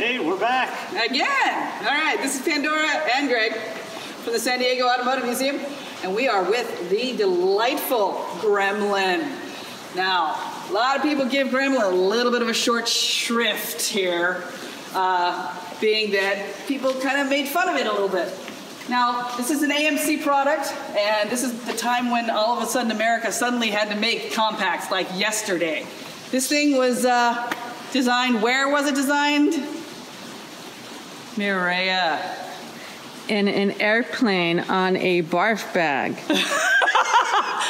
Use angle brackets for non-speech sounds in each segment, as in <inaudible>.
Hey, we're back. Again! All right, this is Pandora and Gregg from the San Diego Automotive Museum, and we are with the delightful Gremlin. Now, a lot of people give Gremlin a little bit of a short shrift here, uh, being that people kind of made fun of it a little bit. Now, this is an AMC product, and this is the time when all of a sudden America suddenly had to make compacts like yesterday. This thing was uh, designed, where was it designed? Mireya. In an airplane on a barf bag. <laughs>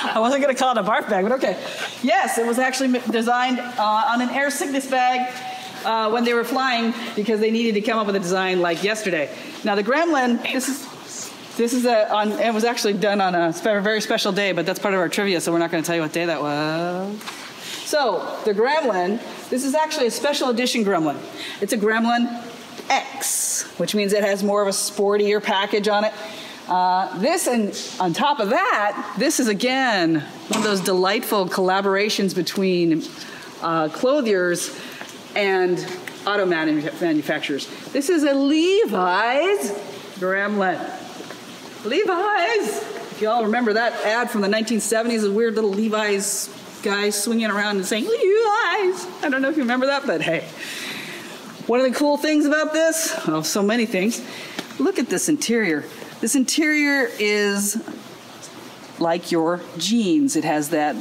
I wasn't going to call it a barf bag, but okay. Yes, it was actually designed uh, on an air sickness bag uh, when they were flying because they needed to come up with a design like yesterday. Now the Gremlin, this is this is a on. It was actually done on a very special day, but that's part of our trivia, so we're not going to tell you what day that was. So the Gremlin, this is actually a special edition Gremlin. It's a Gremlin X, which means it has more of a sportier package on it. Uh, this and on top of that, this is again one of those delightful collaborations between uh, clothiers and auto manu manufacturers. This is a Levi's Gremlin. Levi's! If y'all remember that ad from the 1970s, a weird little Levi's guy swinging around and saying, Levi's! I don't know if you remember that, but hey. One of the cool things about this, oh, so many things, look at this interior. This interior is like your jeans. It has that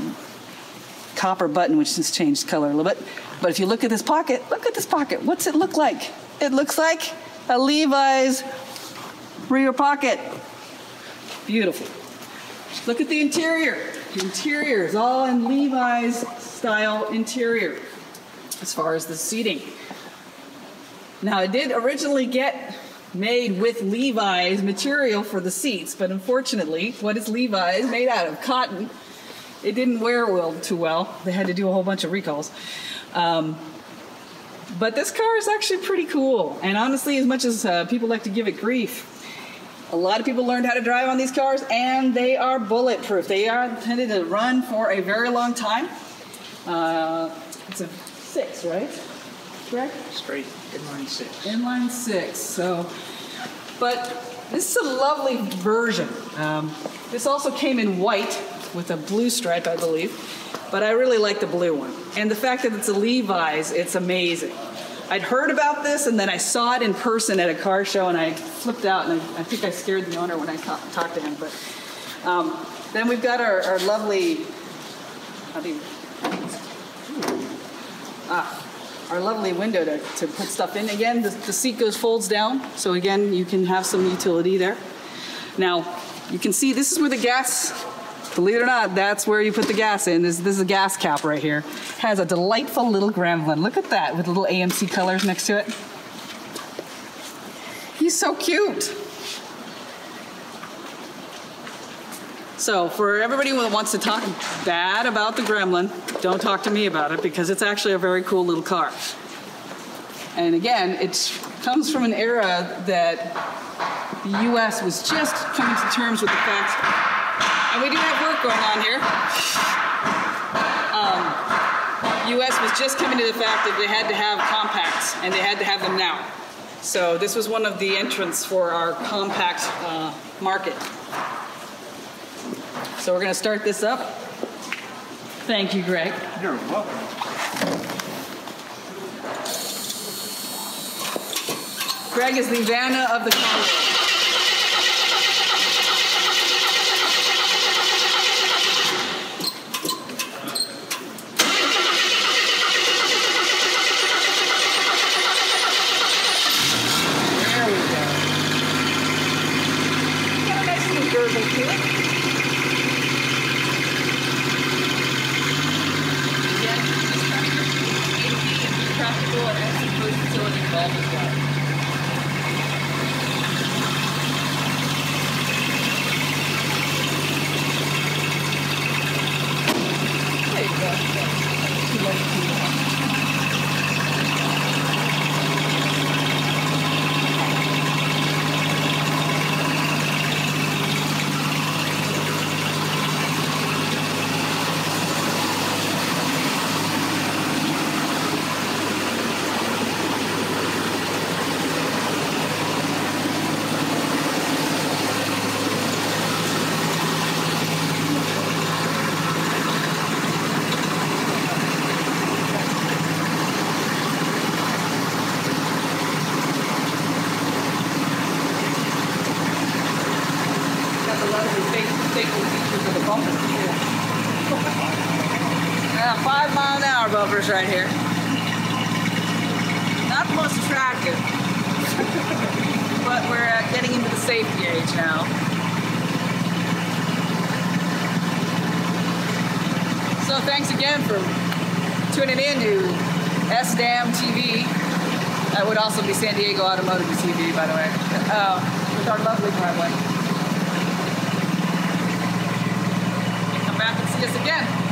copper button, which has changed color a little bit. But if you look at this pocket, look at this pocket. What's it look like? It looks like a Levi's rear pocket. Beautiful. Look at the interior. The interior is all in Levi's style interior as far as the seating. Now, it did originally get made with Levi's material for the seats, but unfortunately, what is Levi's made out of? Cotton. It didn't wear well too well. They had to do a whole bunch of recalls. Um, but this car is actually pretty cool. And honestly, as much as uh, people like to give it grief, a lot of people learned how to drive on these cars, and they are bulletproof. They are intended to run for a very long time. Uh, it's a six, right? Correct? Straight inline six. Inline six. So, but this is a lovely version. Um, this also came in white with a blue stripe, I believe. But I really like the blue one. And the fact that it's a Levi's, it's amazing. I'd heard about this and then I saw it in person at a car show and I flipped out and I, I think I scared the owner when I talk, talked to him. But um, then we've got our, our lovely, how do you, ah, our lovely window to, to put stuff in. Again, the, the seat goes folds down, so again, you can have some utility there. Now, you can see this is where the gas, believe it or not, that's where you put the gas in. This, this is a gas cap right here. Has a delightful little Gremlin. Look at that with little AMC colors next to it. He's so cute. So for everybody who wants to talk bad about the Gremlin, don't talk to me about it because it's actually a very cool little car. And again, it comes from an era that the U.S. was just coming to terms with the fact, and we do have work going on here. Um, U.S. was just coming to the fact that they had to have compacts, and they had to have them now. So this was one of the entrants for our compact uh, market. So we're going to start this up. Thank you, Gregg. You're welcome. Gregg is the Vanna of the Congo. Five mile an hour bumpers right here. Not the most attractive, <laughs> but we're uh, getting into the safety age now. So thanks again for tuning in to SDAM TV. That would also be San Diego Automotive TV, by the way, uh, with our lovely driveway. Come back and see us again.